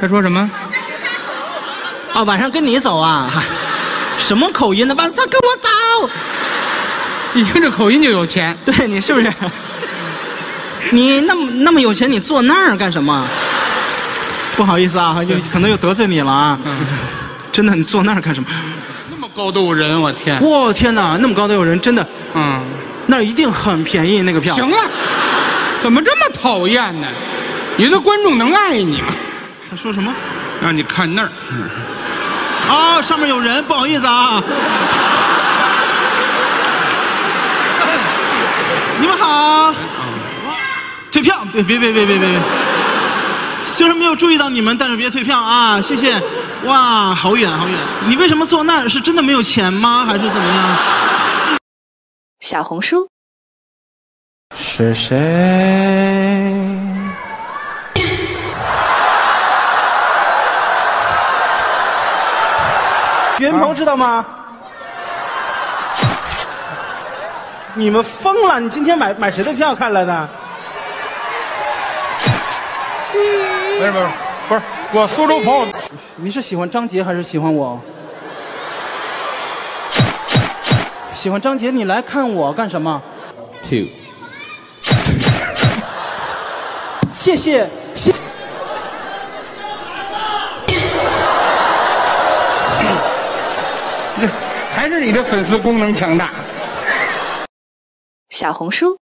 他说什么？啊，晚上跟你走啊？什么口音呢？晚上跟我走。一听这口音就有钱。对你是不是？你那么那么有钱，你坐那儿干什么？不好意思啊，又可能又得罪你了啊。嗯，真的，你坐那儿干什么？那么高都有人，我天。我天哪，那么高都有人，真的，嗯，那一定很便宜那个票。行了，怎么这么讨厌呢？你的观众能爱你吗？他说什么？让你看那儿。啊，上面有人，不好意思啊。你们好，退票，别别别别别别别。虽然没有注意到你们，但是别退票啊，谢谢。哇，好远好远。你为什么坐那儿？是真的没有钱吗？还是怎么样？小红书。是谁？袁鹏知道吗？你们疯了！你今天买买谁的票看来的？不是不是不是，我苏州朋友。你是喜欢张杰还是喜欢我？喜欢张杰，你来看我干什么？two 谢谢谢。还是你的粉丝功能强大。小红书。